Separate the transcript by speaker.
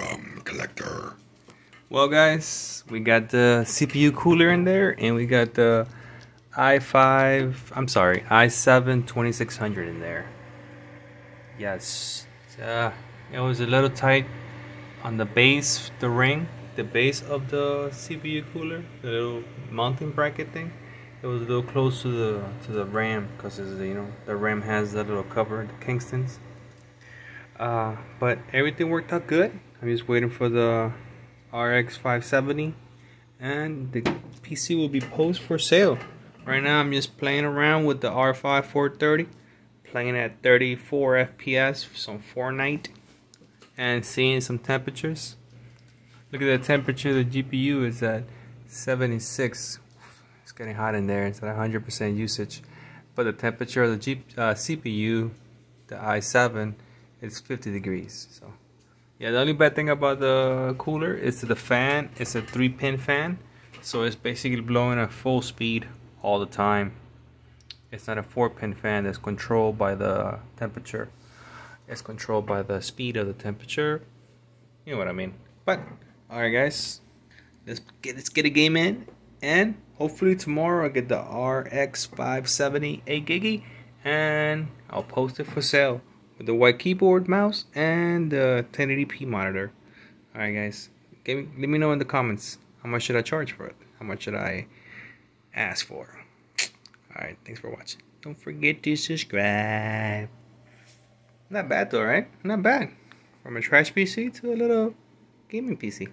Speaker 1: rum collector.
Speaker 2: Well, guys, we got the CPU cooler in there, and we got the i5. I'm sorry, i7 2600 in there. Yes, uh, it was a little tight on the base, the ring, the base of the CPU cooler, the little mounting bracket thing. It was a little close to the to the RAM because you know the RAM has that little cover, the Kingston's. Uh, but everything worked out good. I'm just waiting for the RX 570 and the PC will be posed for sale. Right now I'm just playing around with the R5 430 playing at 34 FPS some Fortnite and seeing some temperatures. Look at the temperature the GPU is at 76. It's getting hot in there. It's at 100% usage. But the temperature of the G, uh, CPU, the i7, is 50 degrees. So yeah, the only bad thing about the cooler is the fan. It's a three pin fan. So it's basically blowing at full speed all the time. It's not a four pin fan that's controlled by the temperature. It's controlled by the speed of the temperature. You know what I mean. But alright guys. Let's get let's get a game in. And hopefully tomorrow I'll get the RX 570 8 giggy and I'll post it for sale the white keyboard, mouse, and the 1080p monitor. Alright guys, me, let me know in the comments how much should I charge for it? How much should I ask for? Alright, thanks for watching. Don't forget to subscribe. Not bad though, right? Not bad. From a trash PC to a little gaming PC.